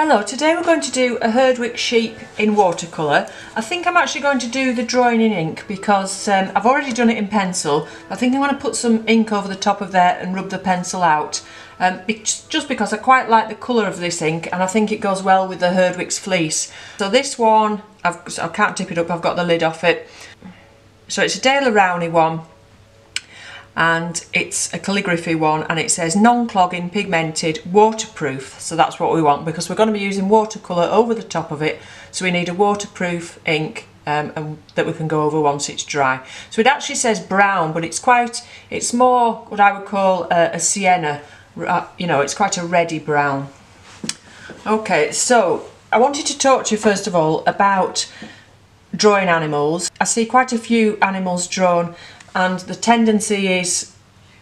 Hello, today we're going to do a Herdwick sheep in watercolour. I think I'm actually going to do the drawing in ink because um, I've already done it in pencil. I think I'm going to put some ink over the top of there and rub the pencil out. Um, just because I quite like the colour of this ink and I think it goes well with the Herdwick's fleece. So this one, I've, I can't tip it up, I've got the lid off it. So it's a Daler Rowney one and it's a calligraphy one and it says non-clogging pigmented waterproof. So that's what we want because we're going to be using watercolour over the top of it. So we need a waterproof ink um, and that we can go over once it's dry. So it actually says brown but it's quite it's more what I would call a, a sienna uh, you know it's quite a reddy brown. Okay so I wanted to talk to you first of all about drawing animals. I see quite a few animals drawn and the tendency is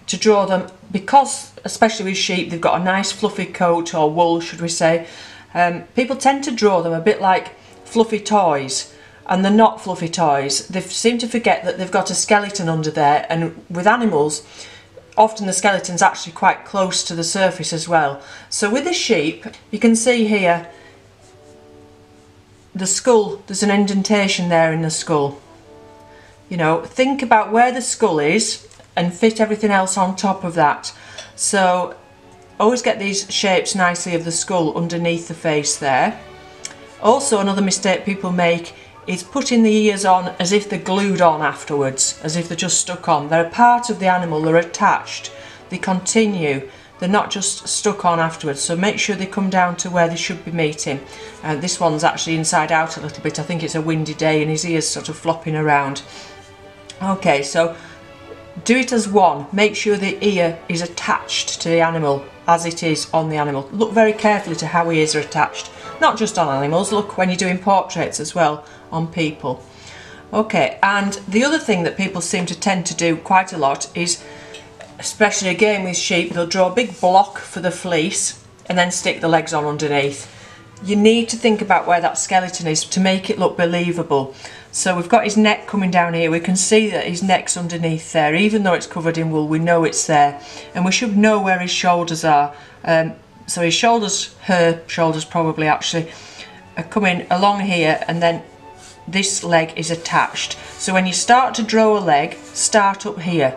to draw them because especially with sheep they've got a nice fluffy coat or wool should we say um, people tend to draw them a bit like fluffy toys and they're not fluffy toys. They seem to forget that they've got a skeleton under there and with animals often the skeleton's actually quite close to the surface as well. So with the sheep you can see here the skull. There's an indentation there in the skull you know, think about where the skull is and fit everything else on top of that. So always get these shapes nicely of the skull underneath the face there. Also another mistake people make is putting the ears on as if they're glued on afterwards, as if they're just stuck on. They're a part of the animal, they're attached, they continue, they're not just stuck on afterwards. So make sure they come down to where they should be meeting. Uh, this one's actually inside out a little bit, I think it's a windy day and his ears sort of flopping around. Okay, so do it as one. Make sure the ear is attached to the animal as it is on the animal. Look very carefully to how ears are attached. Not just on animals, look when you're doing portraits as well on people. Okay, and the other thing that people seem to tend to do quite a lot is, especially again with sheep, they'll draw a big block for the fleece and then stick the legs on underneath. You need to think about where that skeleton is to make it look believable. So we've got his neck coming down here. We can see that his neck's underneath there. Even though it's covered in wool, we know it's there. And we should know where his shoulders are. Um, so his shoulders, her shoulders probably actually, are coming along here and then this leg is attached. So when you start to draw a leg, start up here.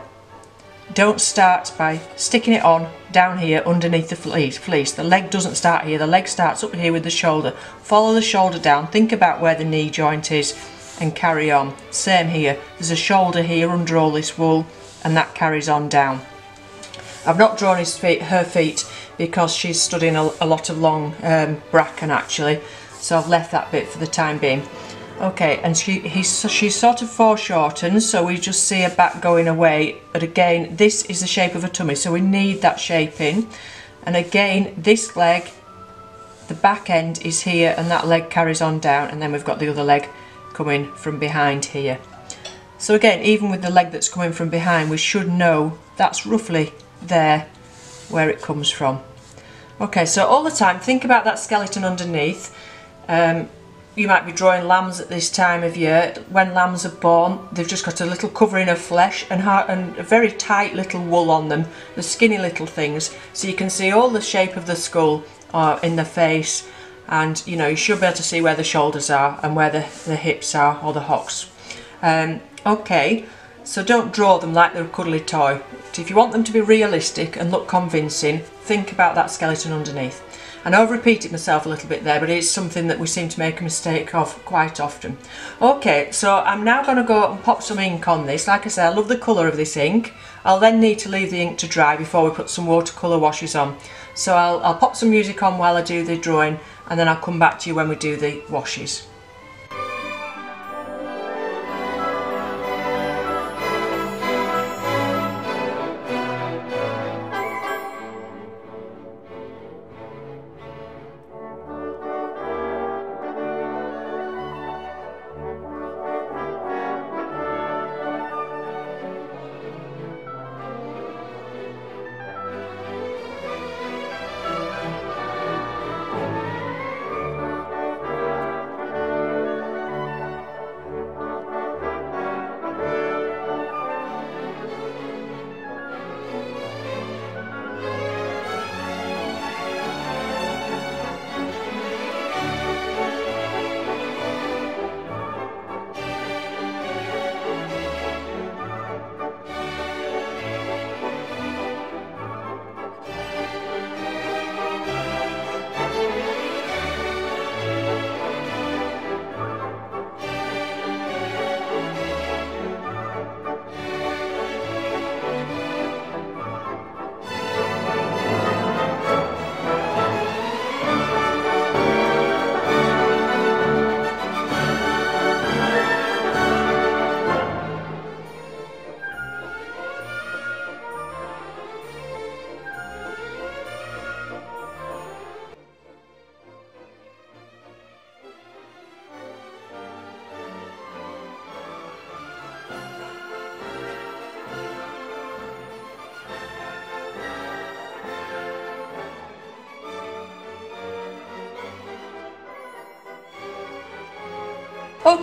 Don't start by sticking it on down here underneath the fleece. The leg doesn't start here, the leg starts up here with the shoulder. Follow the shoulder down, think about where the knee joint is and carry on. Same here, there's a shoulder here under all this wool and that carries on down. I've not drawn his feet, her feet because she's studying a, a lot of long um, bracken actually so I've left that bit for the time being. Okay, and she, he's, she's sort of foreshortened, so we just see her back going away. But again, this is the shape of a tummy, so we need that shape in. And again, this leg, the back end is here, and that leg carries on down, and then we've got the other leg coming from behind here. So again, even with the leg that's coming from behind, we should know that's roughly there where it comes from. Okay, so all the time, think about that skeleton underneath. Um, you might be drawing lambs at this time of year. When lambs are born, they've just got a little covering of flesh and, and a very tight little wool on them, the skinny little things. So you can see all the shape of the skull uh, in the face, and you know you should be able to see where the shoulders are and where the, the hips are or the hocks. Um, okay so don't draw them like they're a cuddly toy. If you want them to be realistic and look convincing think about that skeleton underneath. And I've repeated myself a little bit there but it's something that we seem to make a mistake of quite often. Okay so I'm now going to go and pop some ink on this. Like I said I love the colour of this ink. I'll then need to leave the ink to dry before we put some watercolour washes on so I'll, I'll pop some music on while I do the drawing and then I'll come back to you when we do the washes.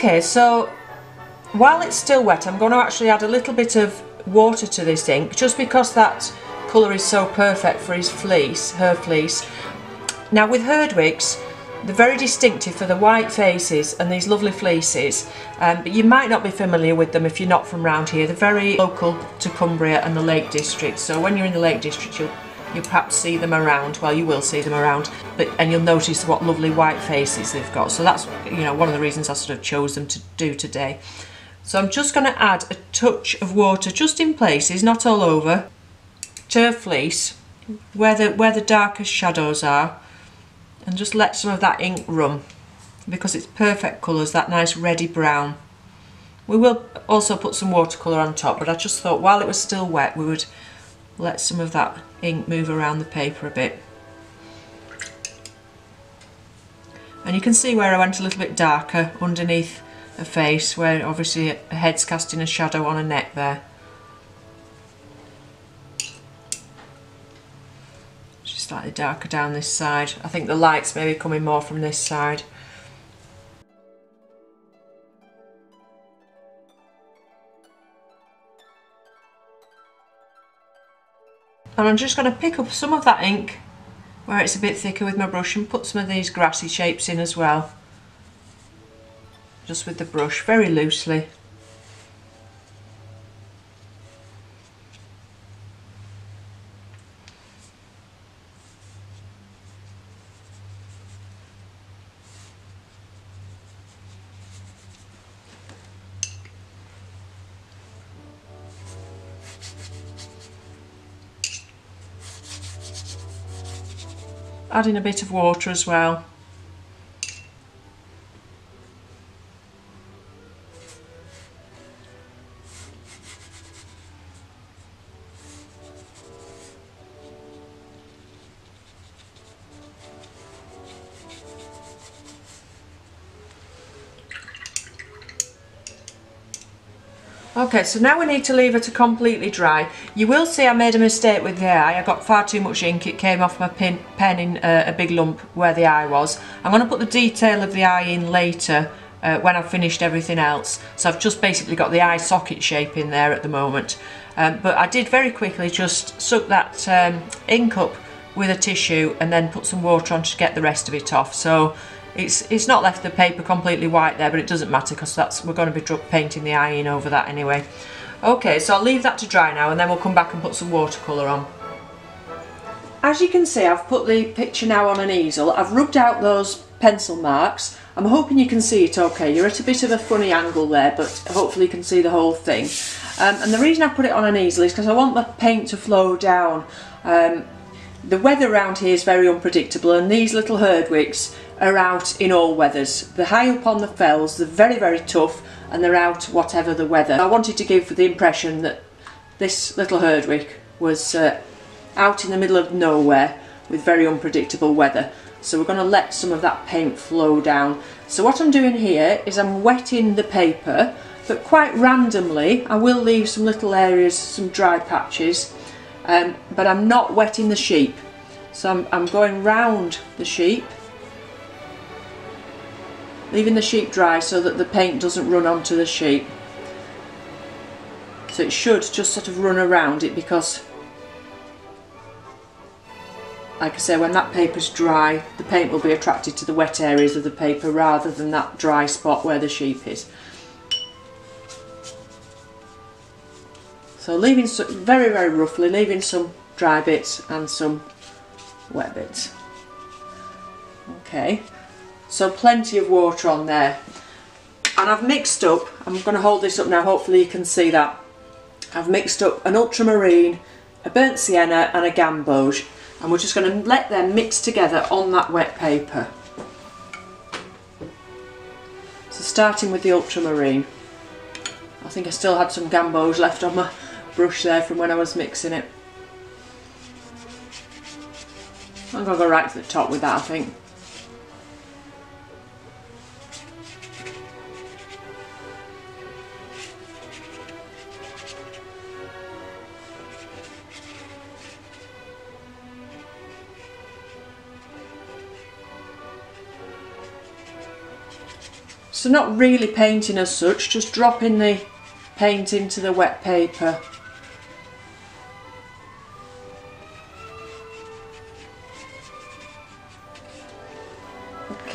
Okay, so while it's still wet, I'm going to actually add a little bit of water to this ink, just because that colour is so perfect for his fleece, her fleece. Now with Herdwicks, they're very distinctive for the white faces and these lovely fleeces, um, but you might not be familiar with them if you're not from around here. They're very local to Cumbria and the Lake District, so when you're in the Lake District you'll you perhaps see them around, well you will see them around, but and you'll notice what lovely white faces they've got. So that's you know one of the reasons I sort of chose them to do today. So I'm just going to add a touch of water just in places, not all over, to her fleece, where the, where the darkest shadows are, and just let some of that ink run because it's perfect colours, that nice reddy brown. We will also put some watercolour on top, but I just thought while it was still wet, we would let some of that ink move around the paper a bit. And you can see where I went a little bit darker underneath a face where obviously a head's casting a shadow on a neck there. She's slightly darker down this side. I think the light's maybe coming more from this side. And I'm just going to pick up some of that ink where it's a bit thicker with my brush and put some of these grassy shapes in as well just with the brush very loosely. Adding a bit of water as well. Okay, so now we need to leave it to completely dry. You will see I made a mistake with the eye. I got far too much ink. It came off my pin, pen in a, a big lump where the eye was. I'm going to put the detail of the eye in later uh, when I've finished everything else. So I've just basically got the eye socket shape in there at the moment. Um, but I did very quickly just suck that um, ink up with a tissue and then put some water on to get the rest of it off. So it's it's not left the paper completely white there, but it doesn't matter because that's we're going to be painting the eye in over that anyway. Okay, so I'll leave that to dry now and then we'll come back and put some watercolour on. As you can see, I've put the picture now on an easel. I've rubbed out those pencil marks. I'm hoping you can see it okay. You're at a bit of a funny angle there, but hopefully you can see the whole thing. Um, and the reason I put it on an easel is because I want the paint to flow down. Um, the weather around here is very unpredictable and these little herdwicks are out in all weathers. They're high up on the fells, they're very very tough and they're out whatever the weather. I wanted to give the impression that this little herdwick was uh, out in the middle of nowhere with very unpredictable weather. So we're going to let some of that paint flow down. So what I'm doing here is I'm wetting the paper but quite randomly I will leave some little areas, some dry patches um, but I'm not wetting the sheep. So I'm, I'm going round the sheep leaving the sheep dry so that the paint doesn't run onto the sheep. So it should just sort of run around it because like I say when that paper's dry the paint will be attracted to the wet areas of the paper rather than that dry spot where the sheep is. So leaving some, very very roughly leaving some dry bits and some wet bits. Okay. So plenty of water on there. And I've mixed up I'm going to hold this up now hopefully you can see that. I've mixed up an ultramarine a burnt sienna and a gamboge. And we're just going to let them mix together on that wet paper. So starting with the ultramarine. I think I still had some gamboge left on my brush there from when I was mixing it I'm going to go right to the top with that I think So not really painting as such, just dropping the paint into the wet paper.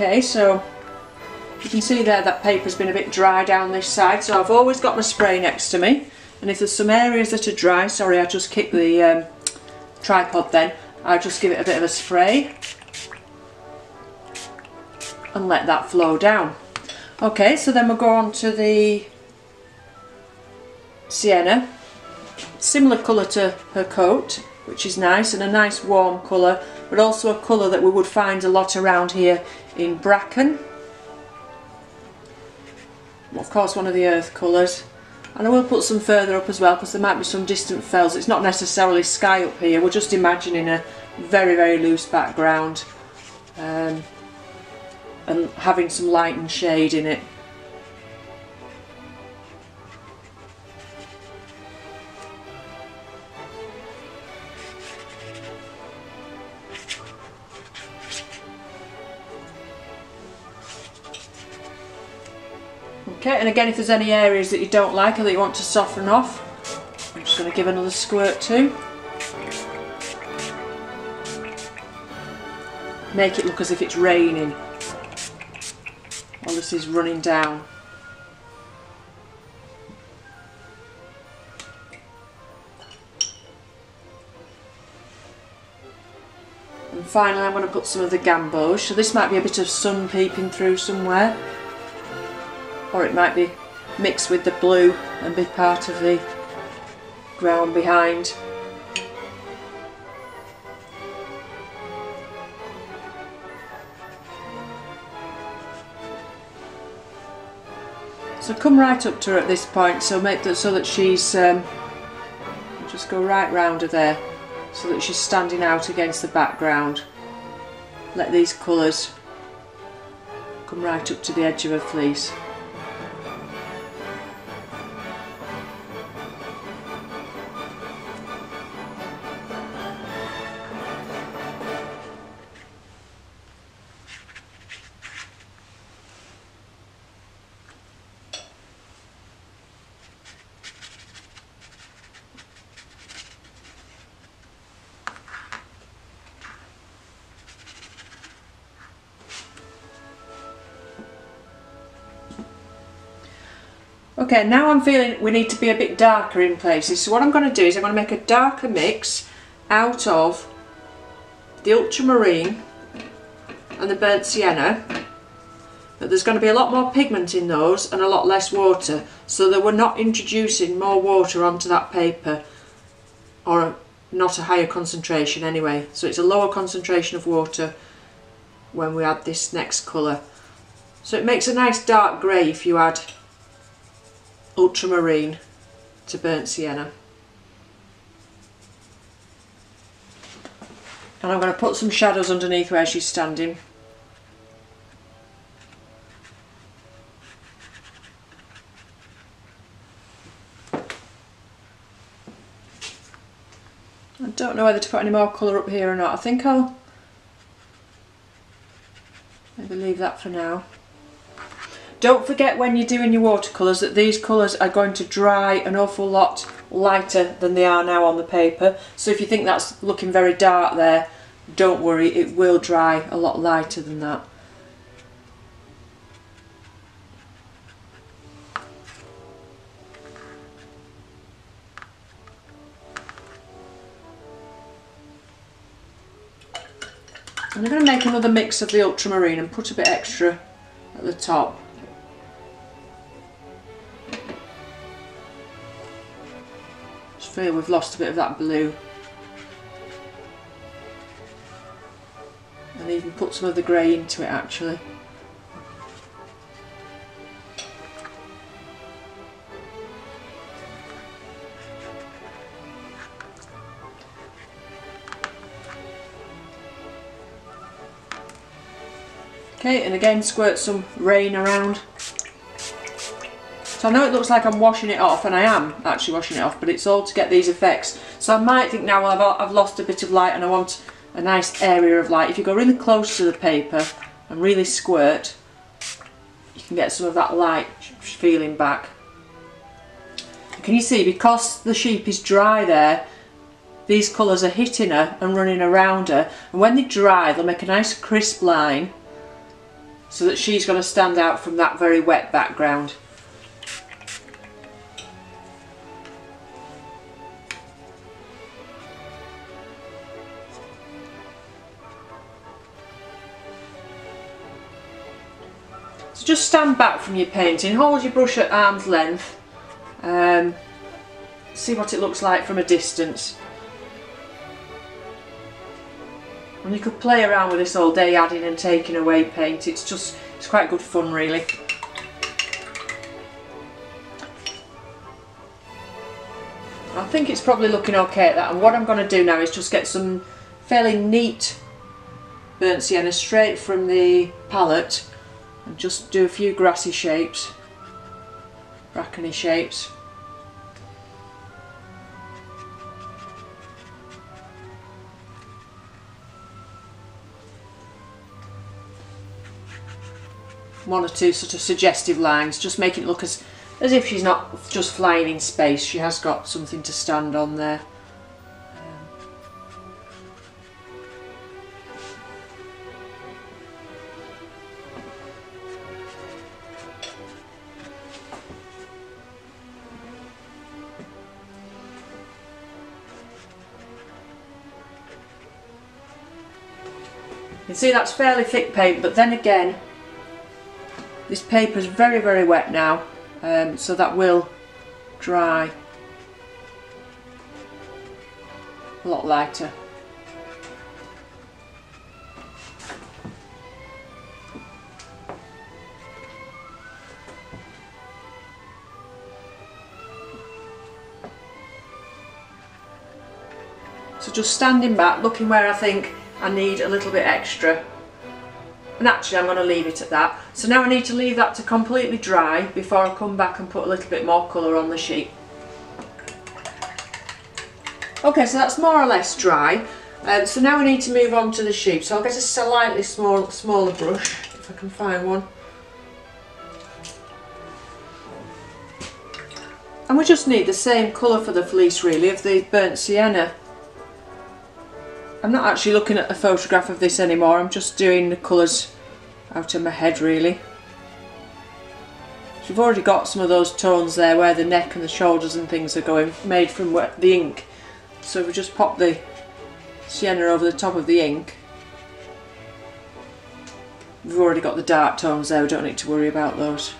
Okay, so you can see there that paper's been a bit dry down this side, so I've always got my spray next to me. And if there's some areas that are dry, sorry I just kicked the um, tripod then, I'll just give it a bit of a spray and let that flow down. Okay, so then we'll go on to the sienna. Similar colour to her coat, which is nice, and a nice warm colour, but also a colour that we would find a lot around here in Bracken. Of course, one of the earth colours. And I will put some further up as well because there might be some distant fells. It's not necessarily sky up here, we're just imagining a very, very loose background. Um, and having some light and shade in it. Okay, and again if there's any areas that you don't like or that you want to soften off, I'm just going to give another squirt too. Make it look as if it's raining while this is running down. And finally I'm going to put some of the gamboge, so this might be a bit of sun peeping through somewhere or it might be mixed with the blue and be part of the ground behind. So come right up to her at this point so make that so that she's um, just go right round her there so that she's standing out against the background. Let these colours come right up to the edge of her fleece. Okay, now I'm feeling we need to be a bit darker in places. So what I'm going to do is I'm going to make a darker mix out of the ultramarine and the burnt sienna. But there's going to be a lot more pigment in those and a lot less water. So that we're not introducing more water onto that paper. Or not a higher concentration anyway. So it's a lower concentration of water when we add this next colour. So it makes a nice dark grey if you add ultramarine to burnt sienna. And I'm going to put some shadows underneath where she's standing. I don't know whether to put any more colour up here or not. I think I'll maybe leave that for now. Don't forget when you're doing your watercolours that these colours are going to dry an awful lot lighter than they are now on the paper. So if you think that's looking very dark there, don't worry, it will dry a lot lighter than that. I'm going to make another mix of the ultramarine and put a bit extra at the top. Feel we've lost a bit of that blue. And even put some of the grey into it actually. Okay, and again squirt some rain around. So I know it looks like I'm washing it off, and I am actually washing it off, but it's all to get these effects. So I might think now, well, I've, I've lost a bit of light and I want a nice area of light. If you go really close to the paper and really squirt, you can get some of that light feeling back. Can you see, because the sheep is dry there, these colours are hitting her and running around her and when they dry they'll make a nice crisp line so that she's going to stand out from that very wet background. Just stand back from your painting, hold your brush at arm's length, um, see what it looks like from a distance. And you could play around with this all day adding and taking away paint, it's just, it's quite good fun really. I think it's probably looking okay at that. And what I'm going to do now is just get some fairly neat burnt sienna straight from the palette and just do a few grassy shapes, brackeny shapes. one or two sort of suggestive lines, just making it look as, as if she's not just flying in space. She has got something to stand on there. You see that's fairly thick paint, but then again, this paper is very, very wet now, um, so that will dry a lot lighter. So just standing back, looking where I think I need a little bit extra and actually I'm going to leave it at that. So now I need to leave that to completely dry before I come back and put a little bit more colour on the sheet. Okay, so that's more or less dry. Um, so now I need to move on to the sheep. So I'll get a slightly small, smaller brush, if I can find one. And we just need the same colour for the fleece really of the burnt sienna. I'm not actually looking at a photograph of this anymore, I'm just doing the colours out of my head really. So we've already got some of those tones there where the neck and the shoulders and things are going, made from the ink. So we just pop the sienna over the top of the ink. We've already got the dark tones there, we don't need to worry about those.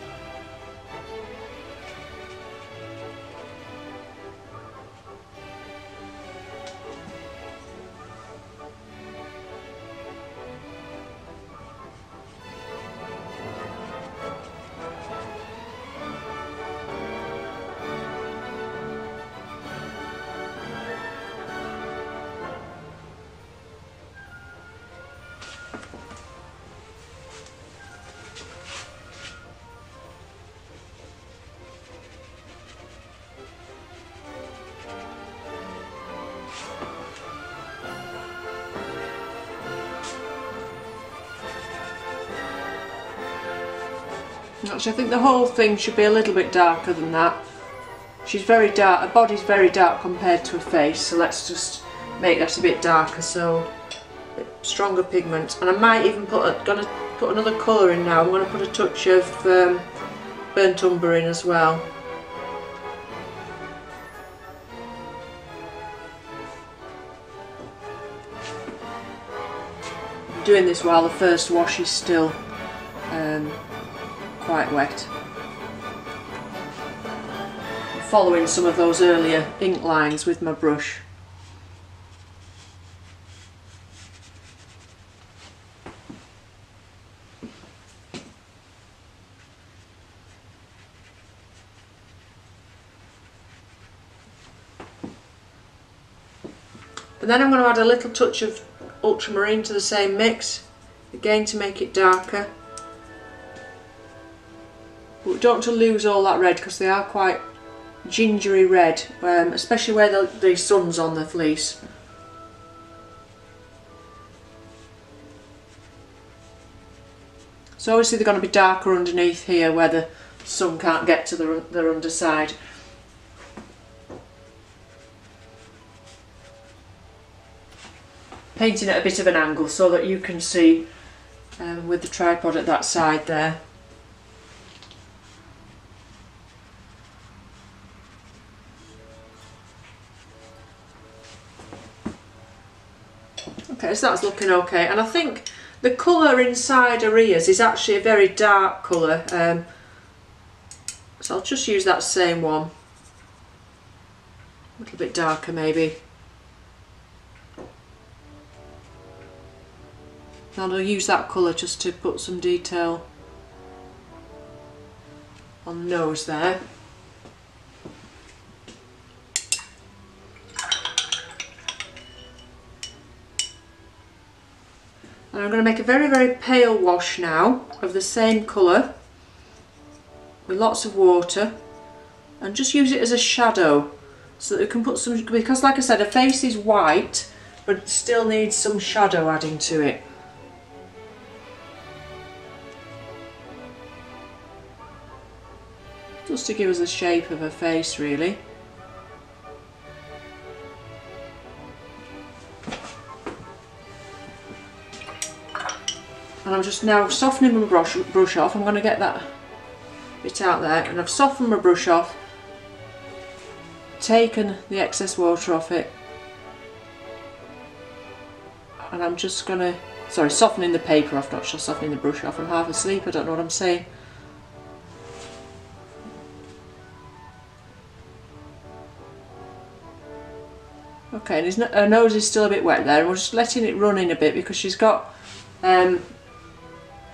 Actually, I think the whole thing should be a little bit darker than that. She's very dark, her body's very dark compared to her face, so let's just make that a bit darker, so stronger pigment. And I might even put, a, gonna put another colour in now. I'm going to put a touch of um, burnt umber in as well. I'm doing this while the first wash is still um, quite wet. following some of those earlier ink lines with my brush. But then I'm going to add a little touch of ultramarine to the same mix, again to make it darker. Don't want to lose all that red because they are quite gingery red, um, especially where the, the sun's on the fleece. So obviously they're going to be darker underneath here where the sun can't get to the, their underside. Painting at a bit of an angle so that you can see um, with the tripod at that side there. So that's looking okay. And I think the colour inside ears is actually a very dark colour. Um, so I'll just use that same one. A little bit darker maybe. And I'll use that colour just to put some detail on the nose there. And I'm going to make a very, very pale wash now of the same colour with lots of water and just use it as a shadow so that we can put some, because like I said, her face is white but still needs some shadow adding to it. Just to give us the shape of her face really. And I'm just now softening my brush, brush off. I'm going to get that bit out there and I've softened my brush off, taken the excess water off it and I'm just going to, sorry, softening the paper off, not just softening the brush off. I'm half asleep, I don't know what I'm saying. Okay, and his, her nose is still a bit wet there, we're just letting it run in a bit because she's got um,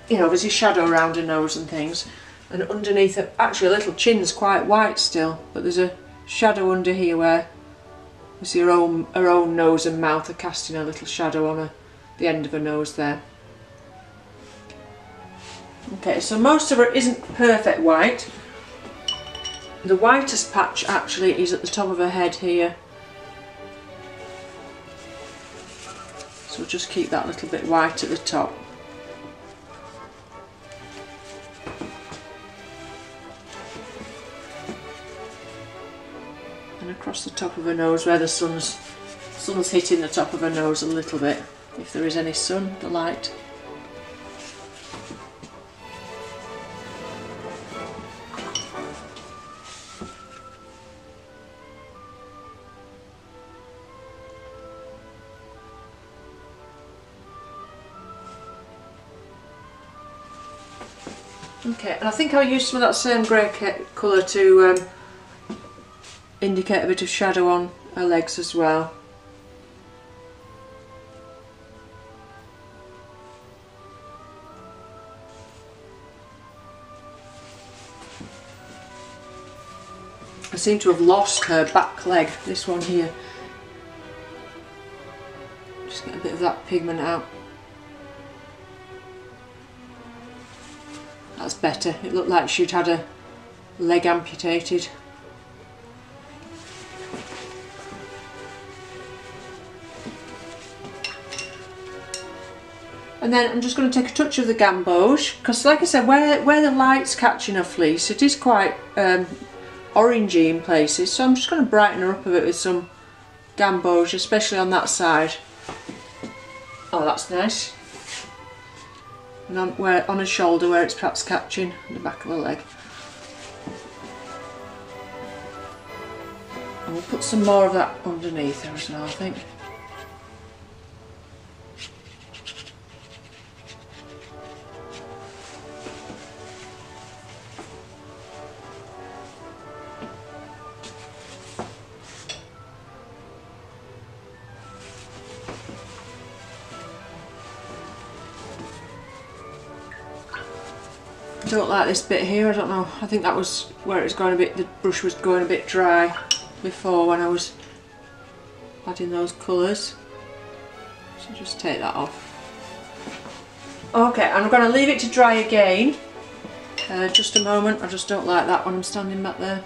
you know, there's a shadow around her nose and things. And underneath her, actually her little chin's quite white still, but there's a shadow under here where you see her own, her own nose and mouth are casting a little shadow on her, the end of her nose there. Okay, so most of her isn't perfect white. The whitest patch actually is at the top of her head here. So just keep that little bit white at the top. Across the top of her nose where the sun's sun's hitting the top of her nose a little bit if there is any sun, the light. Okay, and I think I'll use some of that same grey colour to um, indicate a bit of shadow on her legs as well. I seem to have lost her back leg, this one here. Just get a bit of that pigment out. That's better. It looked like she'd had a leg amputated. And then I'm just going to take a touch of the gamboge because like I said where, where the light's catching her fleece it is quite um, orangey in places so I'm just going to brighten her up a bit with some gamboge especially on that side. Oh that's nice. And on, where, on her shoulder where it's perhaps catching the back of the leg. And we'll put some more of that underneath her as well I think. Don't like this bit here, I don't know. I think that was where it was going a bit, the brush was going a bit dry before when I was adding those colours. So just take that off. Okay, I'm going to leave it to dry again. Uh, just a moment, I just don't like that when I'm standing back there.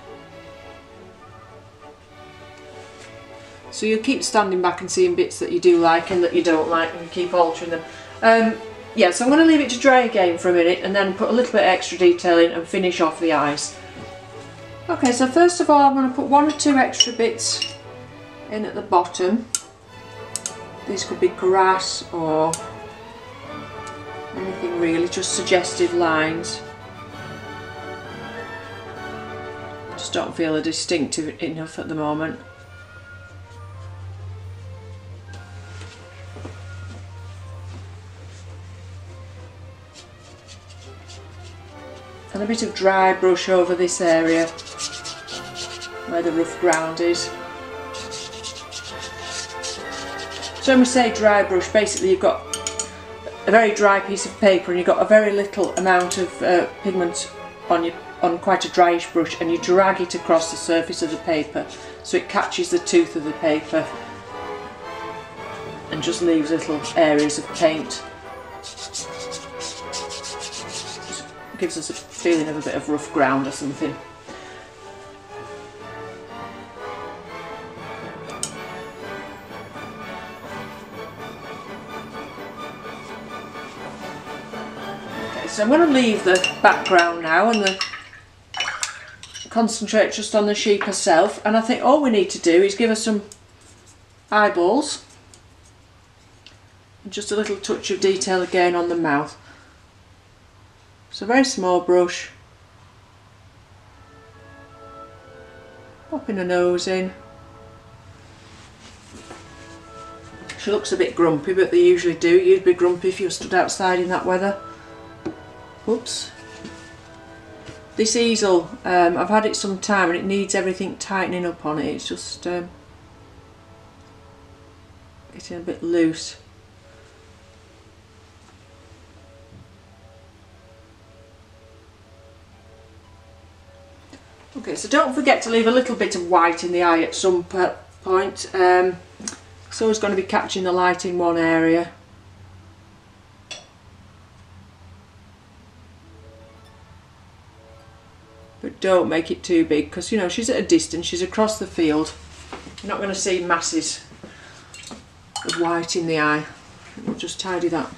So you keep standing back and seeing bits that you do like and that you don't like and you keep altering them. Um, yeah, so I'm going to leave it to dry again for a minute and then put a little bit extra detail in and finish off the eyes. Okay, so first of all I'm going to put one or two extra bits in at the bottom. These could be grass or anything really, just suggestive lines. Just don't feel distinctive enough at the moment. And a bit of dry brush over this area where the rough ground is. So when we say dry brush, basically you've got a very dry piece of paper and you've got a very little amount of uh, pigment on your on quite a dryish brush and you drag it across the surface of the paper so it catches the tooth of the paper and just leaves little areas of paint. Gives us a feeling of a bit of rough ground or something. Okay, so I'm going to leave the background now and the concentrate just on the sheep herself and I think all we need to do is give her some eyeballs and just a little touch of detail again on the mouth so very small brush. Popping her nose in. She looks a bit grumpy but they usually do. You'd be grumpy if you stood outside in that weather. Whoops. This easel, um, I've had it some time and it needs everything tightening up on it. It's just um, getting a bit loose. Okay, so don't forget to leave a little bit of white in the eye at some point. Um, it's always going to be catching the light in one area. but don't make it too big because you know she's at a distance she's across the field you're not going to see masses of white in the eye we'll just tidy that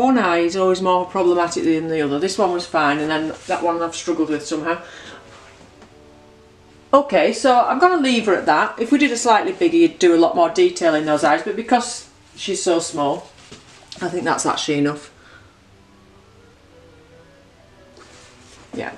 one eye is always more problematic than the other. This one was fine and then that one I've struggled with somehow. Okay so I'm going to leave her at that. If we did a slightly bigger you'd do a lot more detail in those eyes but because she's so small I think that's actually enough. Yeah.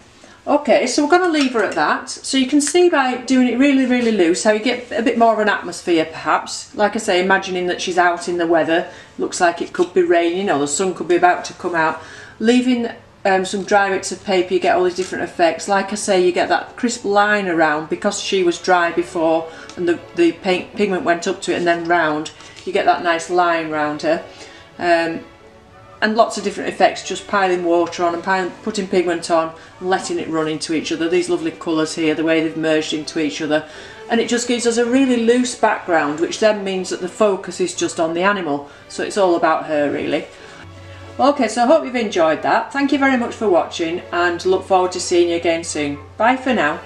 Okay, so we're going to leave her at that. So you can see by doing it really, really loose how you get a bit more of an atmosphere perhaps. Like I say, imagining that she's out in the weather, looks like it could be raining or the sun could be about to come out. Leaving um, some dry bits of paper, you get all these different effects. Like I say, you get that crisp line around because she was dry before and the, the paint, pigment went up to it and then round. You get that nice line round her. Um, and lots of different effects just piling water on and piling, putting pigment on and letting it run into each other. These lovely colours here the way they've merged into each other. And it just gives us a really loose background which then means that the focus is just on the animal. So it's all about her really. Okay so I hope you've enjoyed that. Thank you very much for watching and look forward to seeing you again soon. Bye for now